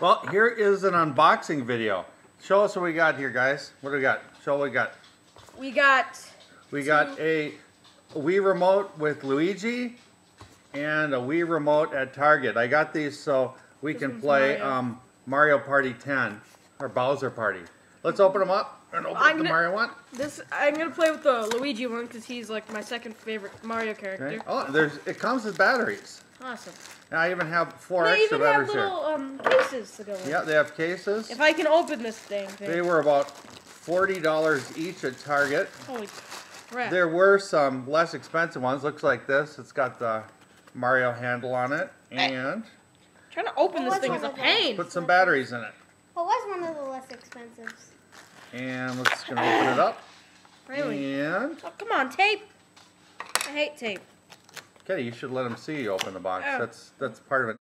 Well, here is an unboxing video. Show us what we got here, guys. What do we got? Show what we got. We got We got a Wii remote with Luigi and a Wii remote at Target. I got these so we can play Mario. um, Mario Party 10 or Bowser Party. Let's open them up and open I'm up the gonna- Mario one. this. I'm gonna play with the Luigi one because he's like my second favorite Mario character. Okay. Oh, there's it comes with batteries. Awesome. And I even have four They extra even have batteries little um, cases to go with. Yeah, they have cases. If I can open this thing, thing. They were about forty dollars each at Target. holy crap! There were some less expensive ones. Looks like this. It's got the Mario handle on it, and Trying to open this What's thing is a of those? pain. put some batteries in it. What was one of the less expensive? And let's gonna open it up. Really? And Oh, come on, tape. I hate tape. okay, you should let them see you open the box. Oh. That's that's part of it.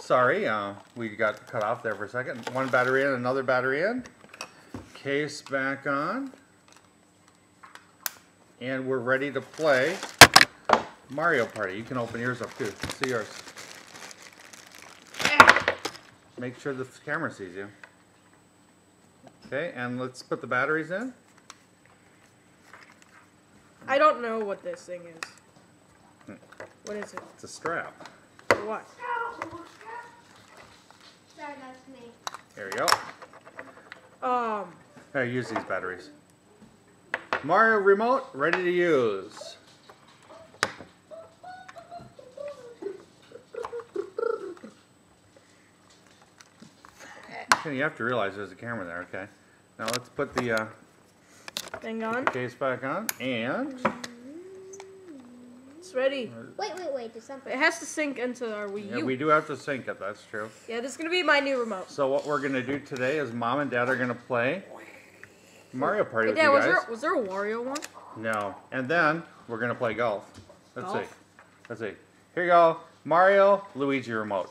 Sorry, uh, we got cut off there for a second. One battery in, another battery in. Case back on. And we're ready to play Mario Party. You can open yours up too. See yours. Make sure the camera sees you. Okay, and let's put the batteries in. I don't know what this thing is. What is it? It's a strap. For what? Sorry, that's me. There you go. Um. Here, use these batteries. Mario remote ready to use. Okay, you have to realize there's a camera there, okay? Now let's put the uh, Thing on. case back on and It's ready. Wait, wait, wait. There's something. It has to sync into our Wii U. yeah, we do have to sync it, that's true. Yeah, this is gonna be my new remote. So what we're gonna do today is mom and dad are gonna play Mario Party Hey, with Dad, you was there was there a Wario one? No. And then we're gonna play golf. Let's see. Let's see. Here you go. Mario, Luigi remote.